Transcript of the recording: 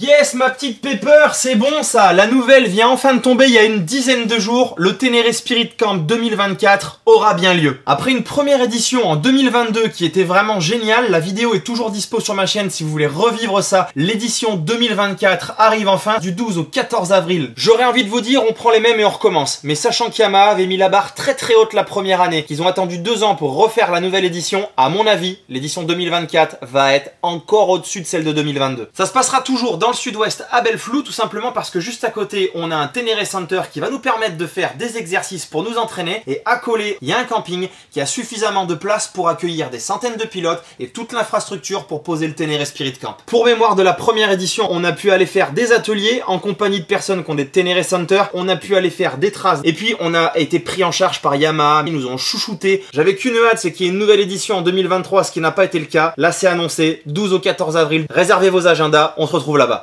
Yes, ma petite Pepper, c'est bon ça. La nouvelle vient enfin de tomber il y a une dizaine de jours. Le Ténéré Spirit Camp 2024 aura bien lieu. Après une première édition en 2022 qui était vraiment géniale, la vidéo est toujours dispo sur ma chaîne si vous voulez revivre ça. L'édition 2024 arrive enfin du 12 au 14 avril. J'aurais envie de vous dire, on prend les mêmes et on recommence. Mais sachant qu'Yamaha avait mis la barre très très haute la première année, qu'ils ont attendu deux ans pour refaire la nouvelle édition, à mon avis, l'édition 2024 va être encore au-dessus de celle de 2022. Ça se passera toujours dans le sud-ouest à Belleflou, tout simplement parce que juste à côté, on a un Ténéré Center qui va nous permettre de faire des exercices pour nous entraîner. Et à coller, il y a un camping qui a suffisamment de place pour accueillir des centaines de pilotes et toute l'infrastructure pour poser le Ténéré Spirit Camp. Pour mémoire de la première édition, on a pu aller faire des ateliers en compagnie de personnes qui ont des Ténéré Center. On a pu aller faire des traces. Et puis, on a été pris en charge par Yamaha. Ils nous ont chouchouté. J'avais qu'une hâte, c'est qu'il y ait une nouvelle édition en 2023, ce qui n'a pas été le cas. Là, c'est annoncé. 12 au 14 avril. Réservez vos agendas. On se retrouve là-bas.